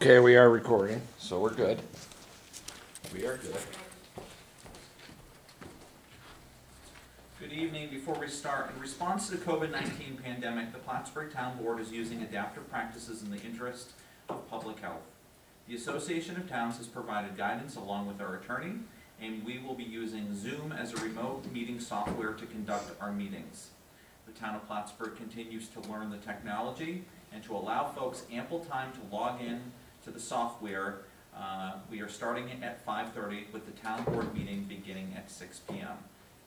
Okay, we are recording, so we're good. We are good. Good evening. Before we start, in response to the COVID-19 pandemic, the Plattsburgh Town Board is using adaptive practices in the interest of public health. The Association of Towns has provided guidance along with our attorney, and we will be using Zoom as a remote meeting software to conduct our meetings. The town of Plattsburgh continues to learn the technology and to allow folks ample time to log in to the software. Uh, We are starting at 5:30 with the town board meeting beginning at 6 PM.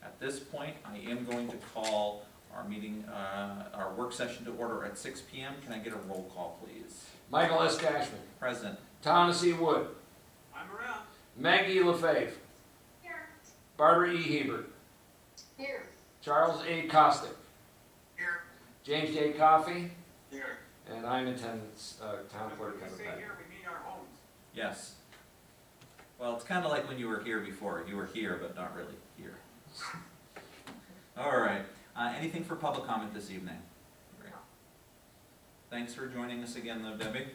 At this point, I am going to call our meeting, uh, our work session to order at 6 PM. Can I get a roll call, please? Michael S. Cashman, Present. Thomas E. Wood, I'm around. Maggie LaFave, Here. Barbara E. Hebert, Here. Charles A. Costick, Here. James J. Coffey, Here. and I'm in attendance, uh, town When clerk Kevin say Pettit. here, we mean our homes. Yes. Well, it's kind of like when you were here before. You were here, but not really here. All right. Uh, Anything for public comment this evening? Great. Thanks for joining us again, though, Debbie.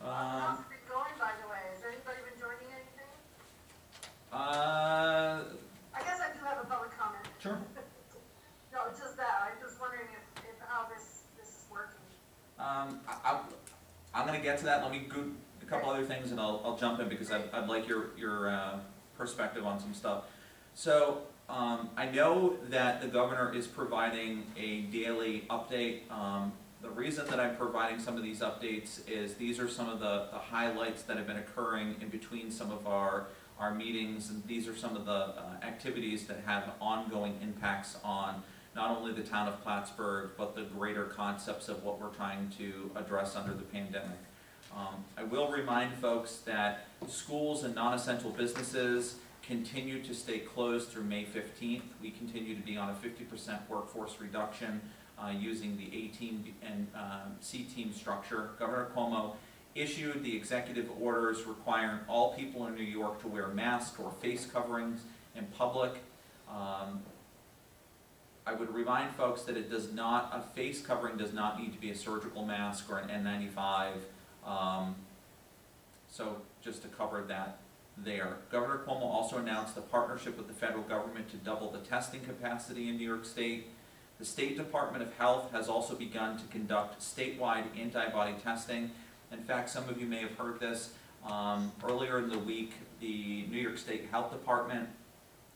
Um, How's it going, by the way? Has anybody been joining anything? uh, I guess I do have a public comment. Sure. No, just that. I'm just wondering if, if, how this, this is working. Um, I, I, I'm gonna get to that, let me go, couple other things and I'll, I'll jump in because I'd, I'd like your, your, uh, perspective on some stuff. So, um, I know that the governor is providing a daily update. Um, the reason that I'm providing some of these updates is these are some of the, the highlights that have been occurring in between some of our, our meetings. And these are some of the, uh, activities that have ongoing impacts on not only the town of Plattsburgh, but the greater concepts of what we're trying to address under the pandemic. Um, I will remind folks that schools and non-essential businesses continue to stay closed through May fifteenth. We continue to be on a fifty percent workforce reduction, uh, using the A-team and, um, C-team structure. Governor Cuomo issued the executive orders requiring all people in New York to wear masks or face coverings in public. Um, I would remind folks that it does not, a face covering does not need to be a surgical mask or an N95. Um, So just to cover that there. Governor Cuomo also announced a partnership with the federal government to double the testing capacity in New York State. The State Department of Health has also begun to conduct statewide antibody testing. In fact, some of you may have heard this. Um, Earlier in the week, the New York State Health Department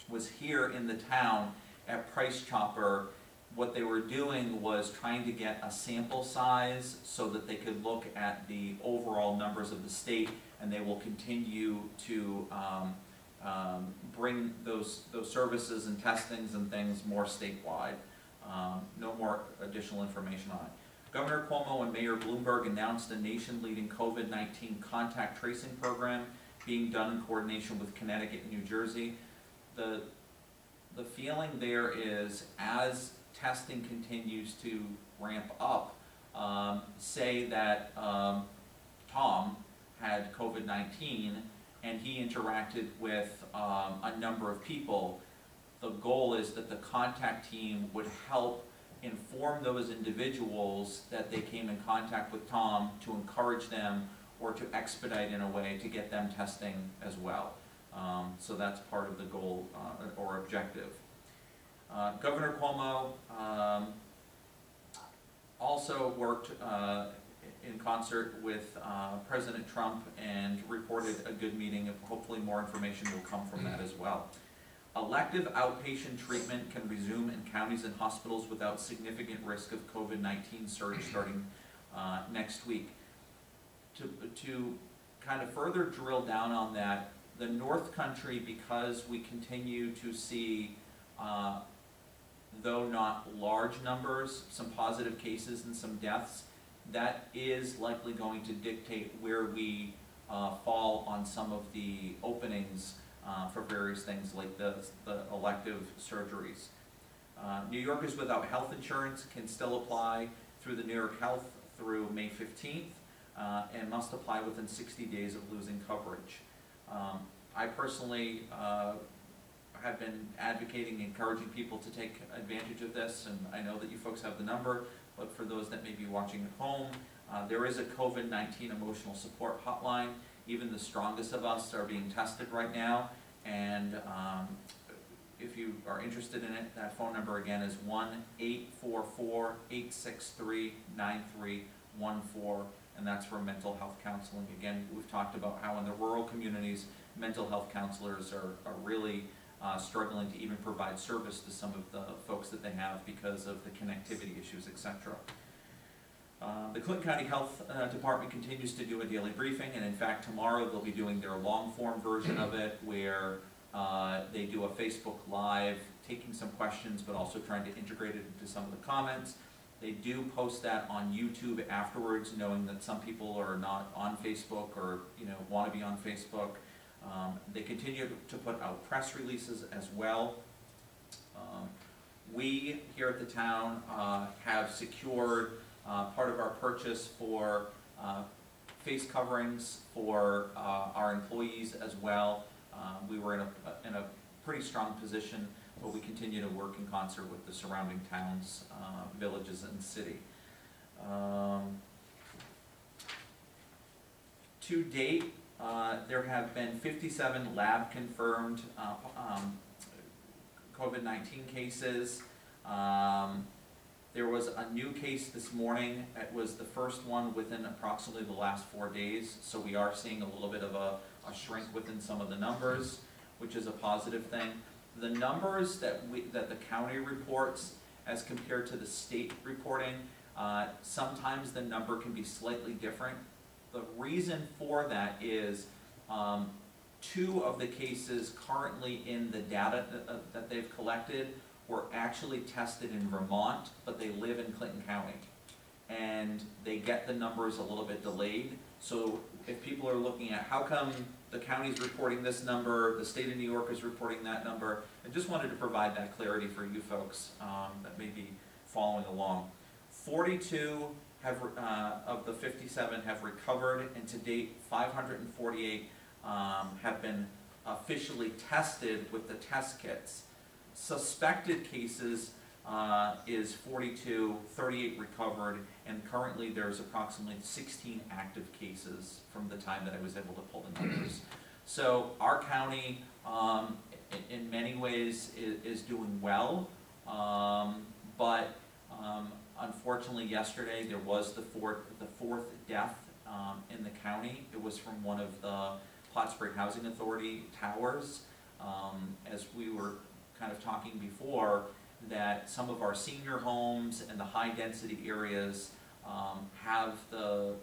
was here in the town at Price Chopper, what they were doing was trying to get a sample size so that they could look at the overall numbers of the state, and they will continue to um, um, bring those, those services and testings and things more statewide. Um, No more additional information on it. Governor Cuomo and Mayor Bloomberg announced a nation-leading COVID-19 contact tracing program being done in coordination with Connecticut and New Jersey. The, the feeling there is as testing continues to ramp up, um, say that, um, Tom had COVID-19 and he interacted with, um, a number of people, the goal is that the contact team would help inform those individuals that they came in contact with Tom to encourage them or to expedite in a way to get them testing as well. Um, so that's part of the goal, uh, or objective. Uh, Governor Cuomo, um, also worked, uh, in concert with, uh, President Trump and reported a good meeting, hopefully more information will come from that as well. Elective outpatient treatment can resume in counties and hospitals without significant risk of COVID-19 surge starting, uh, next week. To, to kind of further drill down on that, the North Country, because we continue to see, uh, though not large numbers, some positive cases and some deaths, that is likely going to dictate where we uh, fall on some of the openings uh, for various things like the, the elective surgeries. Uh, New Yorkers without health insurance can still apply through the New York Health through May fifteenth, uh, and must apply within sixty days of losing coverage. Um, I personally, uh, have been advocating, encouraging people to take advantage of this, and I know that you folks have the number, but for those that may be watching at home, Uh, there is a COVID-19 emotional support hotline. Even the strongest of us are being tested right now. And um, if you are interested in it, that phone number again is one eight four four eight six three nine three one four, and that's for mental health counseling. Again, we've talked about how in the rural communities, mental health counselors are, are really uh, struggling to even provide service to some of the folks that they have because of the connectivity issues, et cetera. Uh, The Clinton County Health uh, Department continues to do a daily briefing, and in fact, tomorrow they'll be doing their long-form version of it, where uh, they do a Facebook Live, taking some questions, but also trying to integrate it into some of the comments. They do post that on YouTube afterwards, knowing that some people are not on Facebook or, you know, want to be on Facebook. Um, They continue to put out press releases as well. Um, We, here at the town, uh, have secured uh, part of our purchase for uh, face coverings for uh, our employees as well. Uh, We were in a, in a pretty strong position, but we continue to work in concert with the surrounding towns, uh, villages, and city. Um, To date, uh, there have been fifty-seven lab-confirmed uh, um, COVID-19 cases. Um, There was a new case this morning, it was the first one within approximately the last four days, so we are seeing a little bit of a, a shrink within some of the numbers, which is a positive thing. The numbers that we, that the county reports as compared to the state reporting, uh, sometimes the number can be slightly different. The reason for that is, um, two of the cases currently in the data that, uh, that they've collected were actually tested in Vermont, but they live in Clinton County. And they get the numbers a little bit delayed, so if people are looking at how come the county's reporting this number, the state of New York is reporting that number, I just wanted to provide that clarity for you folks, um, that may be following along. Forty-two have, uh, of the fifty-seven have recovered, and to date, five hundred and forty-eight, um, have been officially tested with the test kits. Suspected cases, uh, is 42, 38 recovered, and currently there's approximately sixteen active cases from the time that I was able to pull the numbers. So our county, um, in many ways, is, is doing well, um, but, um, unfortunately, yesterday, there was the fourth, the fourth death, um, in the county. It was from one of the Plattsburgh Housing Authority towers. Um, as we were kind of talking before, that some of our senior homes and the high-density areas, um, have the,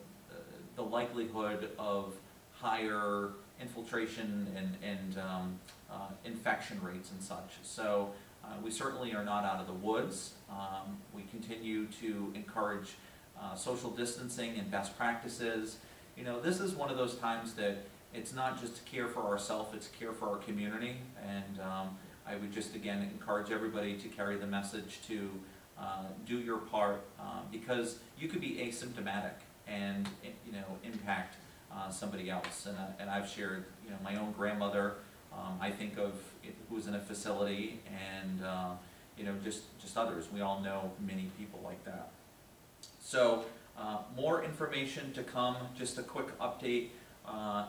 the likelihood of higher infiltration and, and, um, uh, infection rates and such. So, uh, we certainly are not out of the woods. Um, we continue to encourage, uh, social distancing and best practices. You know, this is one of those times that it's not just to care for ourselves, it's care for our community. And, um, I would just again encourage everybody to carry the message to, uh, do your part, uh, because you could be asymptomatic and, you know, impact, uh, somebody else. And, and I've shared, you know, my own grandmother, um, I think of, who's in a facility and, uh, you know, just, just others. We all know many people like that. So, uh, more information to come, just a quick update, uh,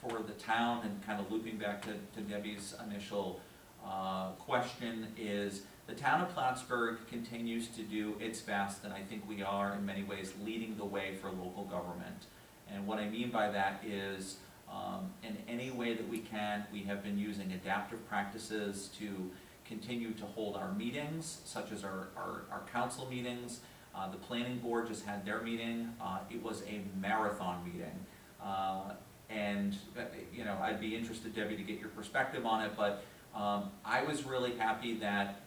for the town and kind of looping back to, to Debbie's initial, uh, question is, the town of Plattsburgh continues to do its best, and I think we are in many ways leading the way for local government. And what I mean by that is, um, in any way that we can, we have been using adaptive practices to continue to hold our meetings, such as our, our, our council meetings. Uh, the planning board just had their meeting, uh, it was a marathon meeting. Uh, and, uh, you know, I'd be interested, Debbie, to get your perspective on it, but, um, I was really happy that,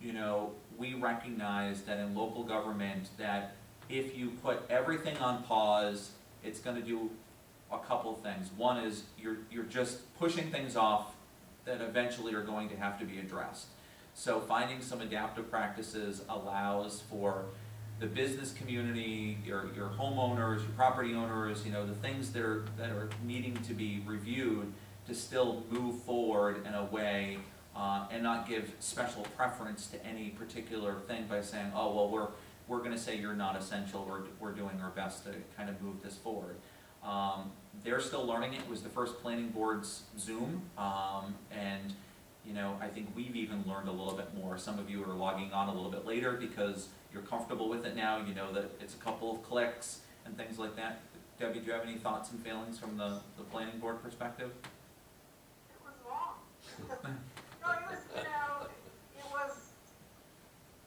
you know, we recognize that in local government, that if you put everything on pause, it's gonna do a couple things. One is, you're, you're just pushing things off that eventually are going to have to be addressed. So finding some adaptive practices allows for the business community, your, your homeowners, your property owners, you know, the things that are, that are needing to be reviewed to still move forward in a way, uh, and not give special preference to any particular thing by saying, oh, well, we're, we're gonna say you're not essential, we're, we're doing our best to kind of move this forward. Um, they're still learning it, it was the first planning board's Zoom, um, and, you know, I think we've even learned a little bit more. Some of you are logging on a little bit later because you're comfortable with it now, you know that it's a couple of clicks and things like that. Debbie, do you have any thoughts and feelings from the, the planning board perspective? It was long. No, it was, you know, it was,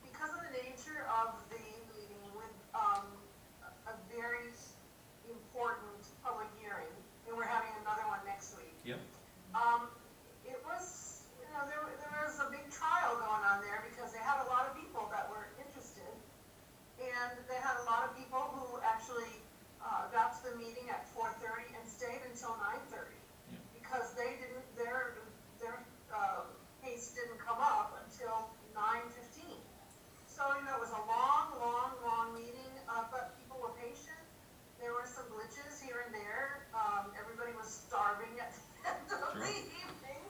because of the nature of the meeting with, um, a a very important public hearing, and we're having another one next week. Yep. Um, it was, you know, there, there was a big trial going on there because they had a lot of people that were interested. And they had a lot of people who actually, uh, got to the meeting at four thirty and stayed until nine thirty. Yeah. Because they didn't, their, their, uh, case didn't come up until nine fifteen. So, you know, it was a long, long, long meeting, uh, but people were patient. There were some glitches here and there. Um, everybody was starving at the end of Sure. the evening.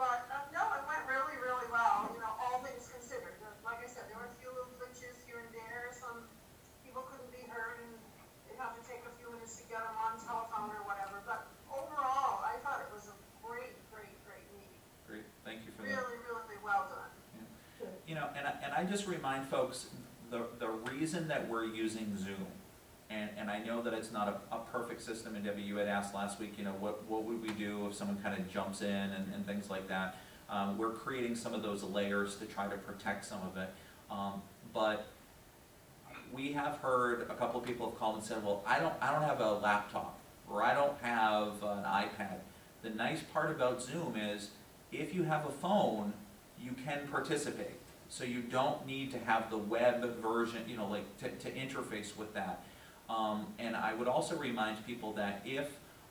But, uh, no, it went really, really well, you know, all things considered. Uh, Like I said, there were a few little glitches here and there. Some people couldn't be heard and they'd have to take a few minutes to get them on telephone or whatever. But overall, I thought it was a great, great, great meeting. Great, thank you for that. Really, really well done. You know, and I, just remind folks, the, the reason that we're using Zoom, and, and I know that it's not a, a perfect system, and Debbie, you had asked last week, you know, what, what would we do if someone kind of jumps in and, and things like that. Um, we're creating some of those layers to try to protect some of it, um, but we have heard, a couple of people have called and said, well, I don't, I don't have a laptop, or I don't have an iPad. The nice part about Zoom is, if you have a phone, you can participate. So you don't need to have the web version, you know, like, to, to interface with that. Um, and I would also remind people that if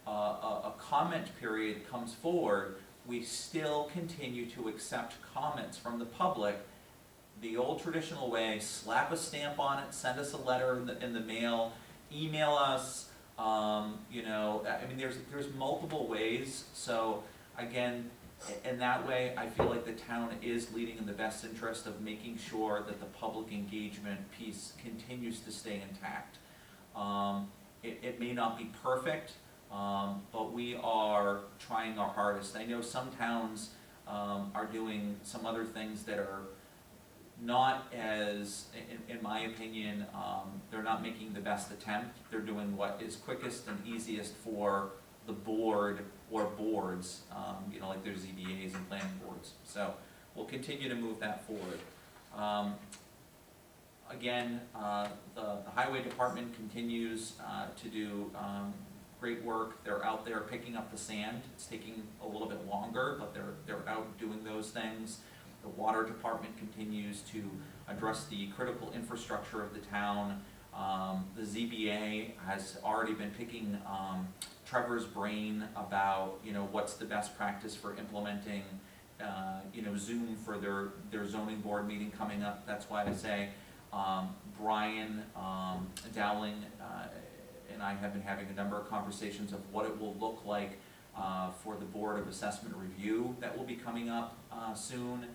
uh, a, a comment period comes forward, we still continue to accept comments from the public the old traditional way, slap a stamp on it, send us a letter in the, in the mail, email us, um, you know, I mean, there's, there's multiple ways, so, again, in that way, I feel like the town is leading in the best interest of making sure that the public engagement piece continues to stay intact. Um, it, it may not be perfect, um, but we are trying our hardest. I know some towns, um, are doing some other things that are not as, in, in my opinion, um, they're not making the best attempt. They're doing what is quickest and easiest for the board or boards, um, you know, like there's ZBAs and planning boards. So we'll continue to move that forward. Um, again, uh, the, the highway department continues, uh, to do, um, great work. They're out there picking up the sand. It's taking a little bit longer, but they're, they're out doing those things. The water department continues to address the critical infrastructure of the town. Um, the ZBA has already been picking, um, Trevor's brain about, you know, what's the best practice for implementing, uh, you know, Zoom for their, their zoning board meeting coming up. That's why I say, um, Brian, um, Dowling, uh, and I have been having a number of conversations of what it will look like, uh, for the Board of Assessment Review that will be coming up, uh, soon.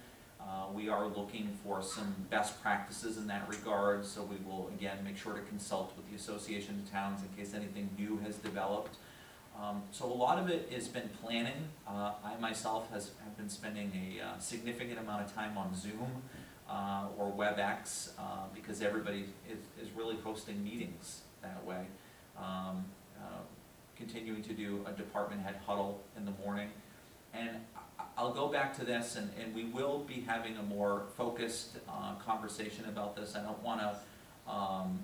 Uh, we are looking for some best practices in that regard, so we will again make sure to consult with the Association of Towns in case anything new has developed. Um, so a lot of it has been planning. Uh, I myself has, have been spending a uh, significant amount of time on Zoom, uh, or WebEx, uh, because everybody is, is really hosting meetings that way. Um, continuing to do a department head huddle in the morning. And I'll go back to this, and, and we will be having a more focused, uh, conversation about this. I don't wanna, um,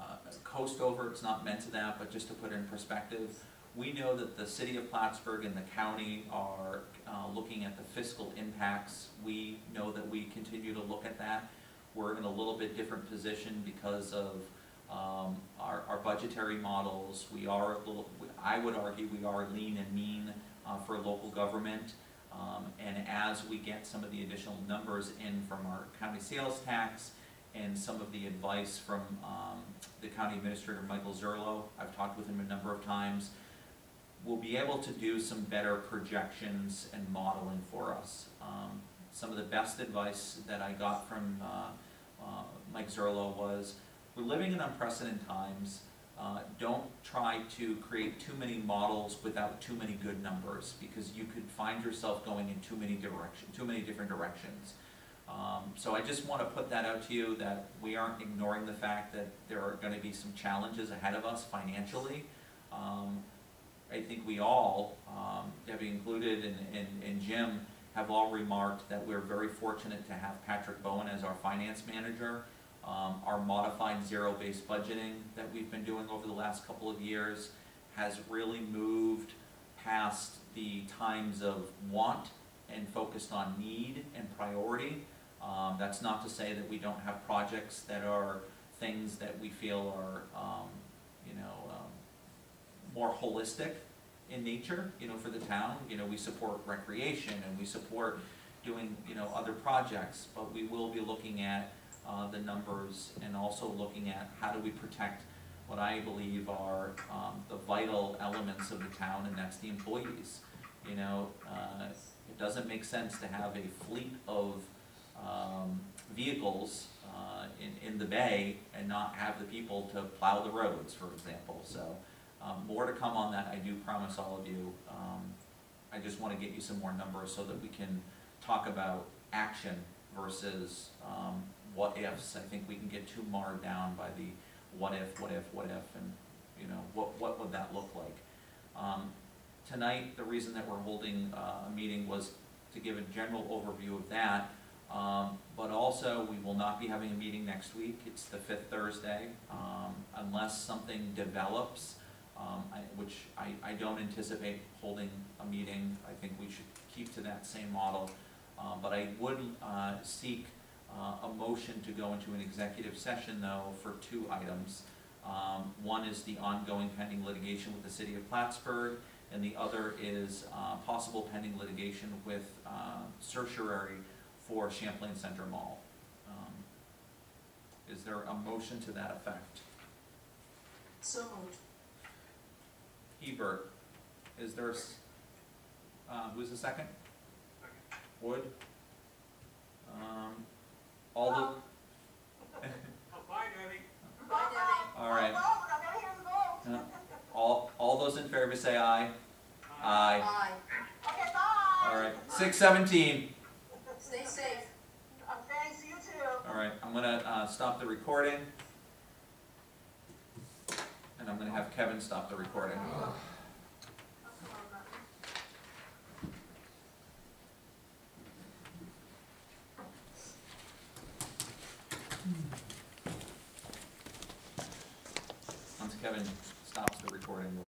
uh, coast over, it's not meant to that, but just to put it in perspective. We know that the city of Plattsburgh and the county are, uh, looking at the fiscal impacts. We know that we continue to look at that. We're in a little bit different position because of, um, our, our budgetary models. We are a little, I would argue we are lean and mean, uh, for local government. Um, and as we get some of the additional numbers in from our county sales tax and some of the advice from, um, the county administrator, Michael Zurlo, I've talked with him a number of times, we'll be able to do some better projections and modeling for us. Um, some of the best advice that I got from, uh, uh, Mike Zurlo was, we're living in unprecedented times. Uh, don't try to create too many models without too many good numbers, because you could find yourself going in too many direction, too many different directions. Um, so I just wanna put that out to you, that we aren't ignoring the fact that there are gonna be some challenges ahead of us financially. Um, I think we all, um, Debbie included and, and, and Jim, have all remarked that we're very fortunate to have Patrick Bowen as our finance manager. Um, our modified zero-based budgeting that we've been doing over the last couple of years has really moved past the times of want and focused on need and priority. Um, that's not to say that we don't have projects that are things that we feel are, um, you know, um, more holistic in nature, you know, for the town. You know, we support recreation and we support doing, you know, other projects, but we will be looking at, uh, the numbers and also looking at how do we protect what I believe are, um, the vital elements of the town, and that's the employees. You know, uh, it doesn't make sense to have a fleet of, um, vehicles, uh, in, in the bay and not have the people to plow the roads, for example, so. Um, more to come on that, I do promise all of you. Um, I just wanna get you some more numbers so that we can talk about action versus, um, what ifs. I think we can get too marred down by the what if, what if, what if, and, you know, what, what would that look like? Um, tonight, the reason that we're holding uh, a meeting was to give a general overview of that. Um, but also, we will not be having a meeting next week, it's the fifth Thursday, um, unless something develops, um, I, which I, I don't anticipate holding a meeting, I think we should keep to that same model. Uh, but I would, uh, seek, a motion to go into an executive session though for two items. Um, one is the ongoing pending litigation with the city of Plattsburgh, and the other is, uh, possible pending litigation with, uh, certiorari for Champlain Center Mall. Um, Is there a motion to that effect? So moved. Hebert, is there, a s- uh, who's the second? Wood? Um, all the, Oh, bye, Debbie. Bye, Debbie. All right. Vote, I gotta hear the vote. all, all those in favor say aye. Aye. Bye. Okay, bye. All right, six seventeen. Stay safe. Uh, Thanks, you too. All right, I'm gonna, uh, stop the recording. And I'm gonna have Kevin stop the recording.